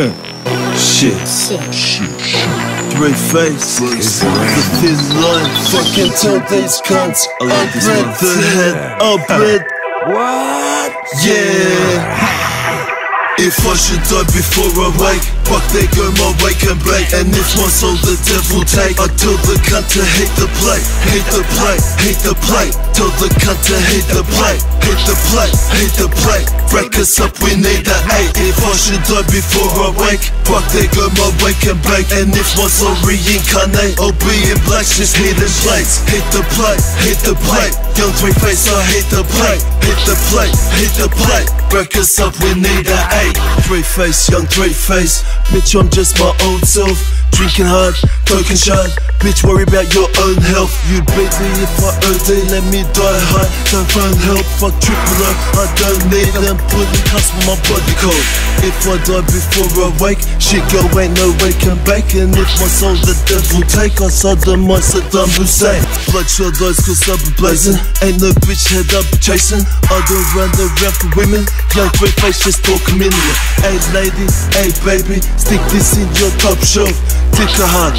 Shit. Three face. The thin line. Fucking told these cunts. I like this one. The Hed. up bread. What? Yeah. If I should die before I wake, fuck they go my wake and bake. And if my soul the devil take, I tell the cunt to hate the plate, hate the plate, hate the plate. Tell the cunt to hate the plate, hate the plate, hate the plate. Break us up, we need a eight. If I should die before I wake, fuck they go my wake and bake. And if my soul reincarnate, I'll be in black, just hitting plates. Hate the plate, hate the plate. Young three face, I hate the plate, hate the plate, hate the plate. Break us up, we need a eight. Three face, young three face. Bitch, I'm just my old self. Drinking hard, talking shy. Bitch, worry about your own health. You'd beat me if I OD, let me die high. Don't find help, fuck triple O. I don't need them putting cuss with my body code. If I die before I wake, shit go ain't no wake and bake. And if my soul the devil take, I sodomize Saddam Hussein. Bloodshot eyes cause I've been blazing. Ain't no bitch head I've chasing. I don't run around for women. Young three face just talk a million. Hey lady, hey baby, stick this in your top shelf. Dick a hard.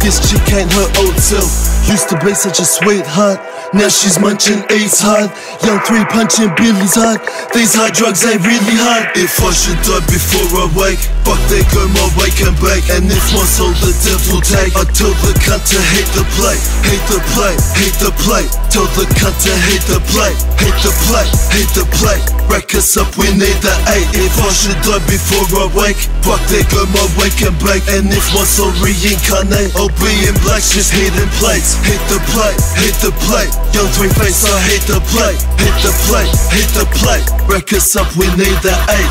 This chick ain't her old self. Used to be such a sweetheart. Now she's munching Ace hard. Young three punching Billy's hard. These hard drugs ain't really hard. If I should die before I wake, fuck they go my wake and bake. And if my soul the devil take, I tell the cunt to hate the plate, hate the plate, hate the plate. Tell the cunt to hate the plate, hate the plate, hate the plate. Break us up, we need the eight. If I should die before I wake, fuck they go my wake and bake. And if my soul reincarnate, I'll be in black, just hitting Hit the plate, hit the plate. Young three face, I hate the plate, hit the plate, hit the. Break us up, we need the eight.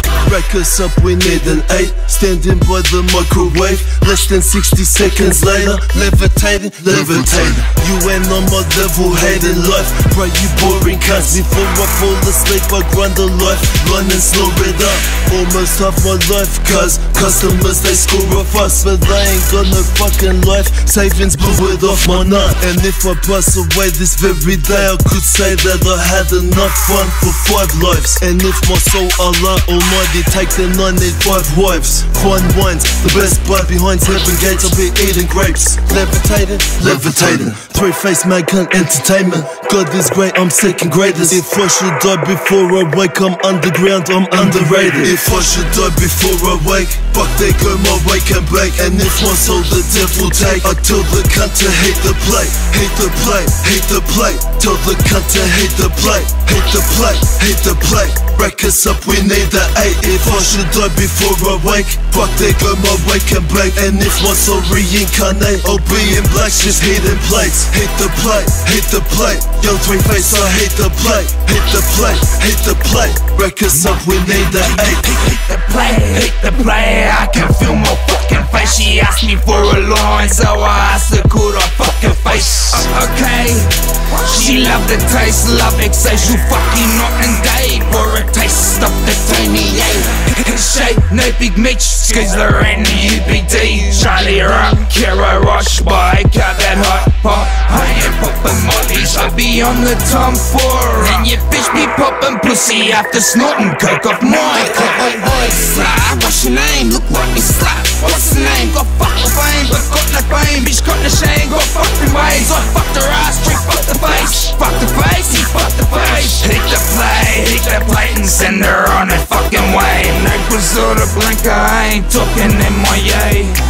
Us up, we need an eight. Standing by the microwave, less than 60 seconds later, levitating, levitating. You ain't on my level, hating life. Pray you boring cunts before I fall asleep. I grind the life, run and slow it up. Almost half my life, cause customers they score off us, but they ain't got no fucking life. Savings blew it off my nut. And if I pass away this very day, I could say that I had enough fun for five lives. And if my soul Allah Almighty take the 95 wives, fine wines, the best bite behind heaven gates, I'll be eating grapes. Levitating, levitating. Three face man cunt entertainment. God is great, I'm second greatest. If I should die before I wake, I'm underground, I'm underrated. If I should die before I wake, fuck they go my wake and bake. And if my soul the devil take, I tell the cunt to hate the play, hate the play, hate the play. Tell the cunt to hate the play, hate the play, hate the play. Break us up, we need the eight. If I should die before I wake, fuck they go my wake and bake. And if my soul reincarnate, I'll be in black, just hitting plates. Hit the play, hit the play. Young three face, I hate the play, hit the play, hit the play. Us up, we need the eight. Hit the play, hit the play. I can feel my fucking face. She asked me for a loan, so I asked her, could I fucking face? Uh, okay. She love the taste, love it, say she fucking not day for a taste of the tiny Shape, no big Mitch, Skizzler and UBD. Charlie Rock, Kira Rush, boy, cut that hot pot. I ain't popping mollies, I be on the Tom 4. And your bitch be popping pussy after snorting coke off my cock. Oi, oi, slap, what's your name? Look what me slap. What's the name? Got fuck the fame, but got the fame. Bitch got the shame, got fucking ways. I fucked her ass, straight fuck the face. Fuck the face, he fuck the face. Hit the play, hit the plate and send her on her fucking way. No Griselda Blanco, I ain't talking in my yay.